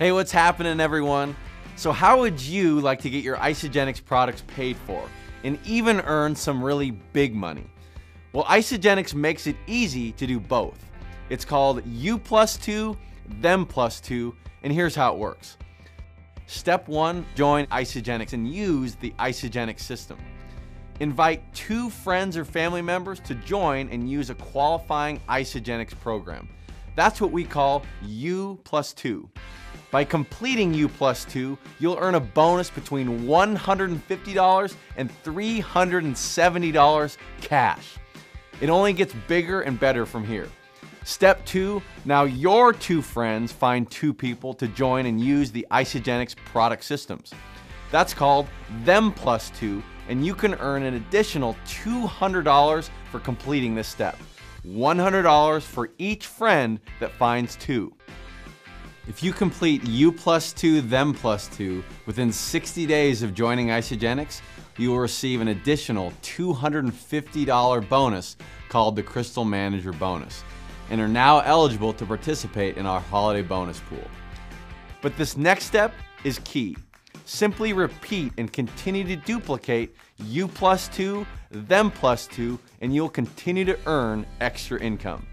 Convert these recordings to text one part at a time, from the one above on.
Hey, what's happening, everyone? So, how would you like to get your Isagenix products paid for and even earn some really big money? Well, Isagenix makes it easy to do both. It's called U plus two, them plus two, and here's how it works. Step one join Isagenix and use the Isagenix system. Invite two friends or family members to join and use a qualifying Isagenix program. That's what we call U plus two. By completing U plus 2, you'll earn a bonus between $150 and $370 cash. It only gets bigger and better from here. Step 2, now your two friends find two people to join and use the Isagenix product systems. That's called Them Plus 2, and you can earn an additional $200 for completing this step. $100 for each friend that finds two. If you complete U plus 2, them plus 2 within 60 days of joining Isagenix, you will receive an additional $250 bonus called the Crystal Manager Bonus and are now eligible to participate in our holiday bonus pool. But this next step is key. Simply repeat and continue to duplicate U plus 2, them plus 2, and you'll continue to earn extra income.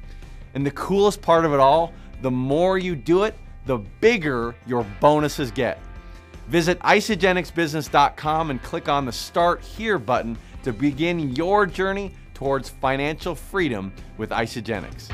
And the coolest part of it all, the more you do it, the bigger your bonuses get. Visit isagenixbusiness.com and click on the Start Here button to begin your journey towards financial freedom with Isagenix.